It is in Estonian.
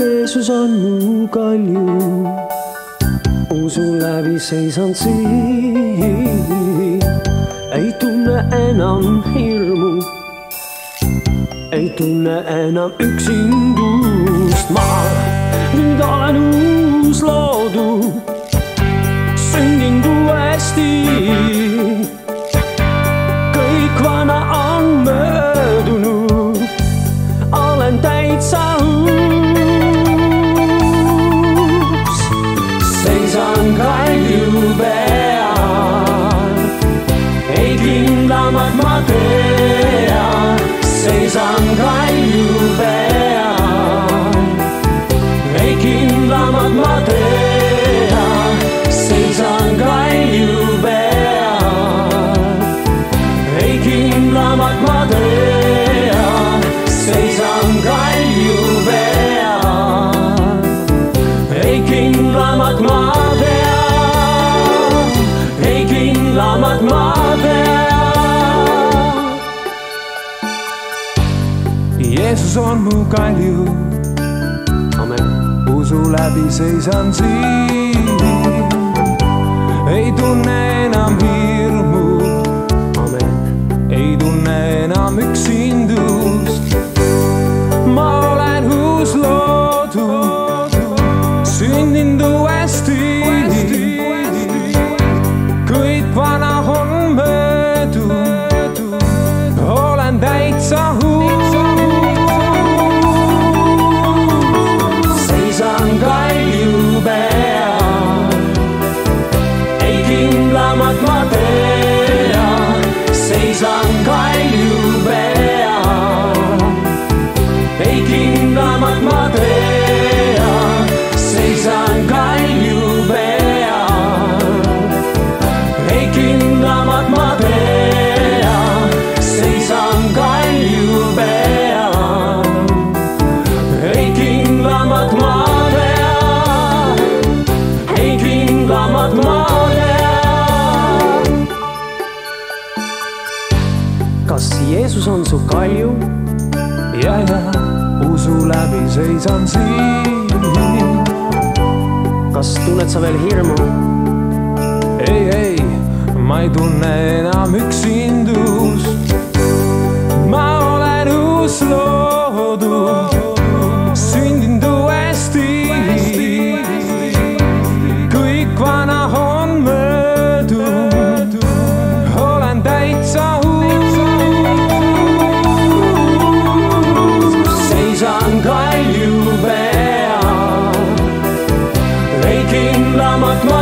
Jeesus on mu kalju. Usu läbi seisan siin, ei tunne enam hirmu, ei tunne enam üksindust, kindlamat ma tean, seisan kalju peal, ei kindlamat ma tean, seisan kalju peal, ei kindlamat ma tean, seisan Jeesus on mu kalju, usu läbi seisan siin. ei tunne enam hirmu, ei tunne enam üksindust. Jeesus on su kalju? ja, ja usu läbi seisan siin. kas tunned sa veel hirmu? ei, ei, ma ei tunne enam üksindust. ma olen uus loodud, seisan kalju